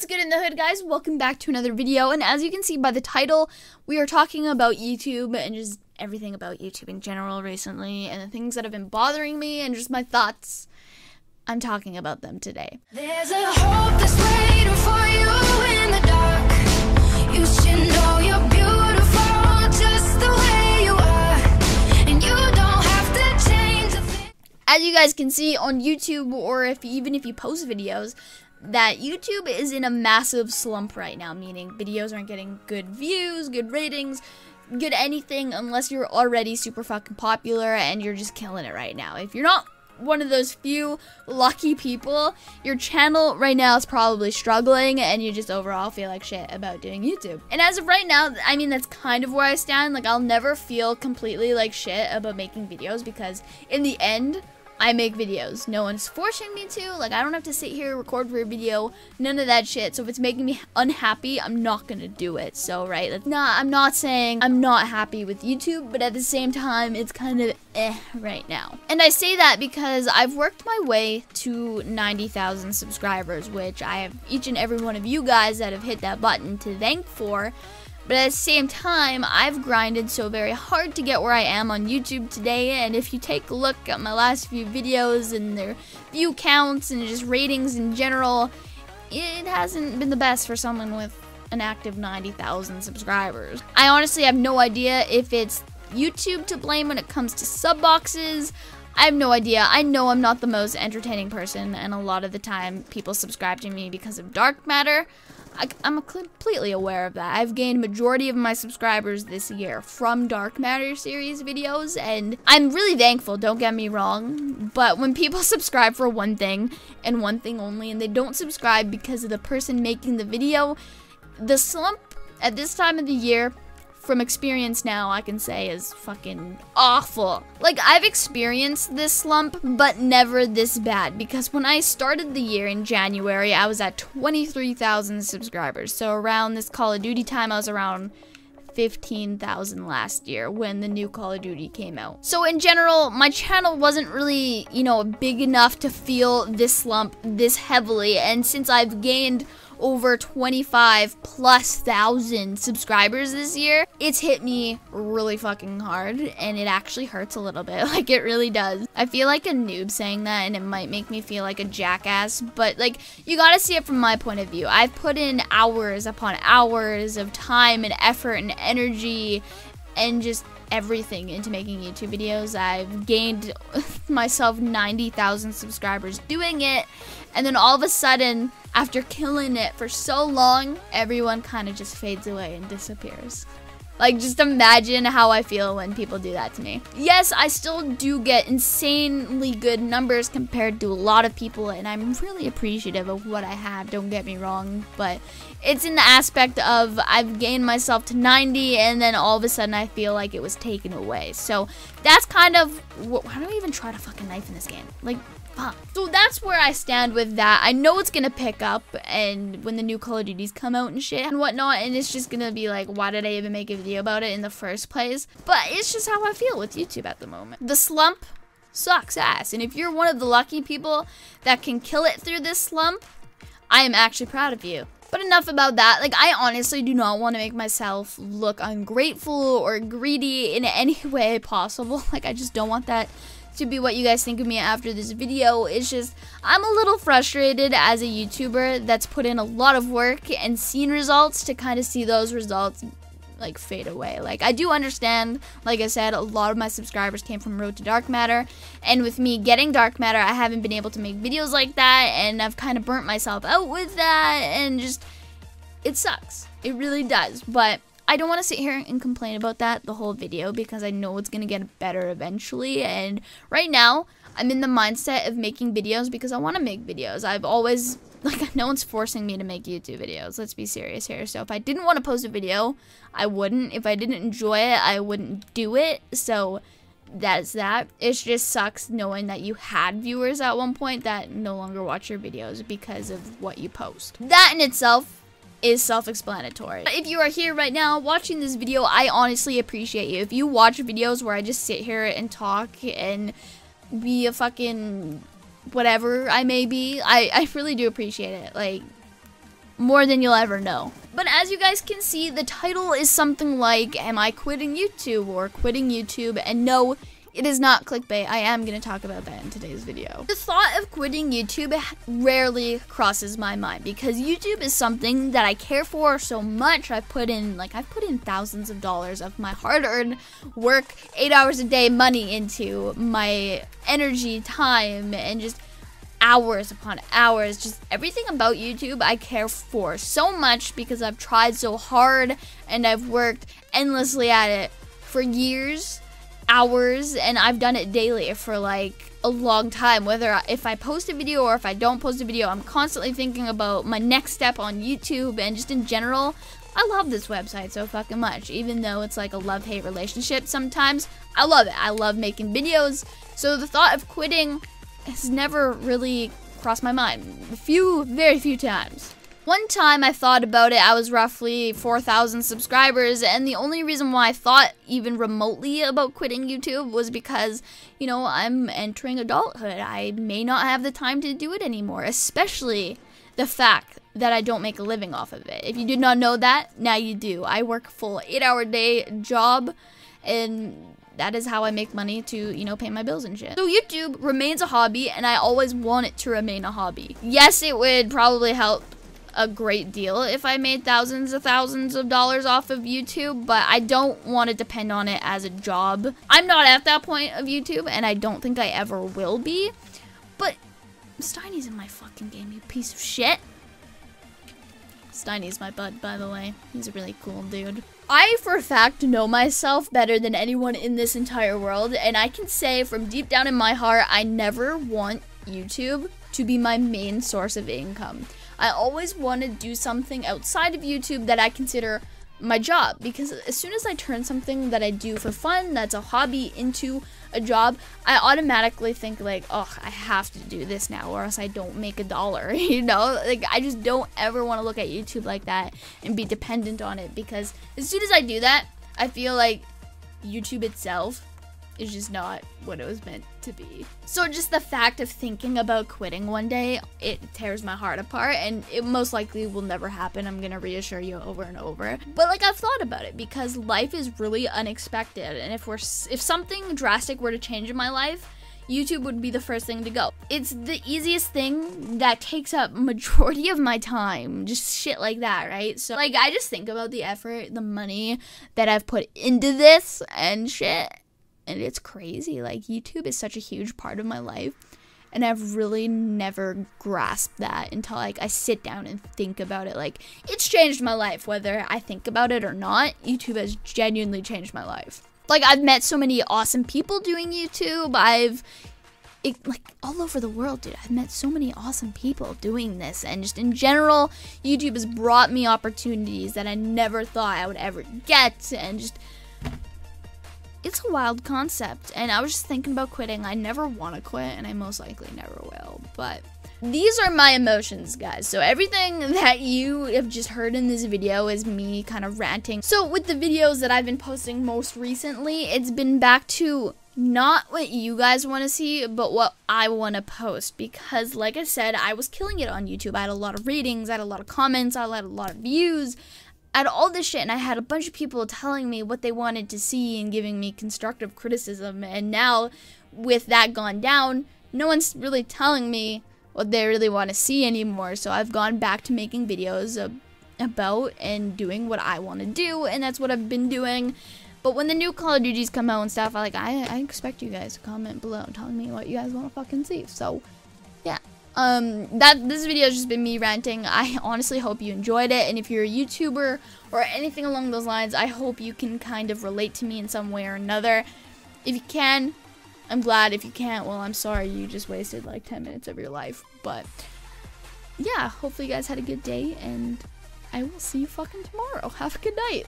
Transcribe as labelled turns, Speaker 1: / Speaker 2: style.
Speaker 1: What's good in the hood, guys? Welcome back to another video. And as you can see by the title, we are talking about YouTube and just everything about YouTube in general recently and the things that have been bothering me and just my thoughts. I'm talking about them today.
Speaker 2: There's a hope that's waiting for you in the dark. You should know you're beautiful just the way you are. And you don't have to change.
Speaker 1: As you guys can see on YouTube or if even if you post videos, that YouTube is in a massive slump right now, meaning videos aren't getting good views, good ratings, good anything unless you're already super fucking popular and you're just killing it right now. If you're not one of those few lucky people, your channel right now is probably struggling and you just overall feel like shit about doing YouTube. And as of right now, I mean, that's kind of where I stand. Like, I'll never feel completely like shit about making videos because in the end, I make videos. No one's forcing me to. Like, I don't have to sit here, record for a video, none of that shit. So if it's making me unhappy, I'm not gonna do it. So, right, like, nah, I'm not saying I'm not happy with YouTube, but at the same time, it's kind of eh right now. And I say that because I've worked my way to 90,000 subscribers, which I have each and every one of you guys that have hit that button to thank for. But at the same time, I've grinded so very hard to get where I am on YouTube today, and if you take a look at my last few videos and their view counts and just ratings in general, it hasn't been the best for someone with an active 90,000 subscribers. I honestly have no idea if it's YouTube to blame when it comes to sub boxes. I have no idea. I know I'm not the most entertaining person, and a lot of the time people subscribe to me because of dark matter. I, am completely aware of that. I've gained majority of my subscribers this year from Dark Matter series videos, and I'm really thankful, don't get me wrong. But when people subscribe for one thing, and one thing only, and they don't subscribe because of the person making the video, the slump at this time of the year from experience now, I can say is fucking awful. Like, I've experienced this slump, but never this bad. Because when I started the year in January, I was at 23,000 subscribers. So around this Call of Duty time, I was around 15,000 last year when the new Call of Duty came out. So in general, my channel wasn't really, you know, big enough to feel this slump this heavily. And since I've gained over 25 plus thousand subscribers this year, it's hit me really fucking hard and it actually hurts a little bit. Like it really does. I feel like a noob saying that and it might make me feel like a jackass, but like you gotta see it from my point of view. I've put in hours upon hours of time and effort and energy and just everything into making YouTube videos. I've gained myself 90,000 subscribers doing it. And then all of a sudden, after killing it for so long, everyone kind of just fades away and disappears. Like, just imagine how I feel when people do that to me. Yes, I still do get insanely good numbers compared to a lot of people, and I'm really appreciative of what I have, don't get me wrong, but it's in the aspect of I've gained myself to 90, and then all of a sudden I feel like it was taken away. So that's kind of, why do I even try to fucking knife in this game? Like, So that's where I stand with that. I know it's gonna pick up and when the new Call of Duties come out and shit and whatnot, and it's just gonna be like, why did I even make a video about it in the first place? But it's just how I feel with YouTube at the moment. The slump sucks ass. And if you're one of the lucky people that can kill it through this slump, I am actually proud of you. But enough about that. Like, I honestly do not want to make myself look ungrateful or greedy in any way possible. Like, I just don't want that to be what you guys think of me after this video. It's just, I'm a little frustrated as a YouTuber that's put in a lot of work and seen results to kind of see those results like fade away. Like I do understand, like I said, a lot of my subscribers came from Road to Dark Matter, and with me getting Dark Matter, I haven't been able to make videos like that, and I've kind of burnt myself out with that, and just it sucks. It really does. But I don't want to sit here and complain about that the whole video because I know it's going to get better eventually. And right now, I'm in the mindset of making videos because I want to make videos. I've always, like, no one's forcing me to make YouTube videos. Let's be serious here. So if I didn't want to post a video, I wouldn't. If I didn't enjoy it, I wouldn't do it. So that's that. It just sucks knowing that you had viewers at one point that no longer watch your videos because of what you post. That in itself is self-explanatory. If you are here right now watching this video, I honestly appreciate you. If you watch videos where I just sit here and talk and be a fucking whatever I may be, I, I really do appreciate it. Like, more than you'll ever know. But as you guys can see, the title is something like Am I quitting YouTube or quitting YouTube? And no, it is not clickbait. I am going to talk about that in today's video. The thought of quitting YouTube rarely crosses my mind because YouTube is something that I care for so much. I've put in, like, I've put in thousands of dollars of my hard earned work, eight hours a day money into my energy, time, and just hours upon hours. Just everything about YouTube I care for so much because I've tried so hard and I've worked endlessly at it for years hours and I've done it daily for like a long time. Whether if I post a video or if I don't post a video, I'm constantly thinking about my next step on YouTube and just in general. I love this website so fucking much, even though it's like a love hate relationship sometimes. I love it. I love making videos. So the thought of quitting has never really crossed my mind. A few, very few times. One time I thought about it, I was roughly 4,000 subscribers, and the only reason why I thought even remotely about quitting YouTube was because, you know, I'm entering adulthood. I may not have the time to do it anymore, especially the fact that I don't make a living off of it. If you did not know that, now you do. I work full eight hour day job, and that is how I make money to, you know, pay my bills and shit. So YouTube remains a hobby, and I always want it to remain a hobby. Yes, it would probably help a great deal if I made thousands of thousands of dollars off of YouTube, but I don't want to depend on it as a job. I'm not at that point of YouTube, and I don't think I ever will be. But Steiny's in my fucking game, you piece of shit. Steiny's my bud, by the way. He's a really cool dude. I, for a fact, know myself better than anyone in this entire world, and I can say from deep down in my heart, I never want YouTube to be my main source of income. I always want to do something outside of YouTube that I consider my job because as soon as I turn something that I do for fun, that's a hobby, into a job, I automatically think like, oh, I have to do this now or else I don't make a dollar. You know, like I just don't ever want to look at YouTube like that and be dependent on it because as soon as I do that, I feel like YouTube itself is just not what it was meant to be. So just the fact of thinking about quitting one day, it tears my heart apart and it most likely will never happen. I'm to reassure you over and over. But like I've thought about it because life is really unexpected and if we're if something drastic were to change in my life, YouTube would be the first thing to go. It's the easiest thing that takes up majority of my time. Just shit like that, right? So like I just think about the effort, the money that I've put into this and shit and it's crazy. Like YouTube is such a huge part of my life and I've really never grasped that until like I sit down and think about it. Like it's changed my life whether I think about it or not. YouTube has genuinely changed my life. Like I've met so many awesome people doing YouTube. I've it, like all over the world, dude. I've met so many awesome people doing this, and just in general, YouTube has brought me opportunities that I never thought I would ever get, and just it's a wild concept and i was just thinking about quitting i never want to quit and i most likely never will but these are my emotions guys so everything that you have just heard in this video is me kind of ranting so with the videos that i've been posting most recently it's been back to not what you guys want to see, but what I want to post. Because, like I said, I was killing it on YouTube. I had a lot of ratings, I had a lot of comments, I had a lot of views, of all this shit, and I had a bunch of people telling me what they wanted to see and giving me constructive criticism. And now, with that gone down, no one's really telling me what they really want to see anymore. So I've gone back to making videos about and doing what I want to do, and that's what I've been doing. But when the new Call of Duties come out and stuff, I like I, I expect you guys to comment below telling me what you guys want to fucking see. So, um that this video has just been me ranting. I honestly hope you enjoyed it and if you're a youtuber or anything along those lines i hope you can kind of relate to me in some way or another. If you can i'm glad. If you can't well i'm sorry. You just wasted like 10 minutes of your life. But yeah hopefully you guys had a good day and i will see you fucking tomorrow. Have a good night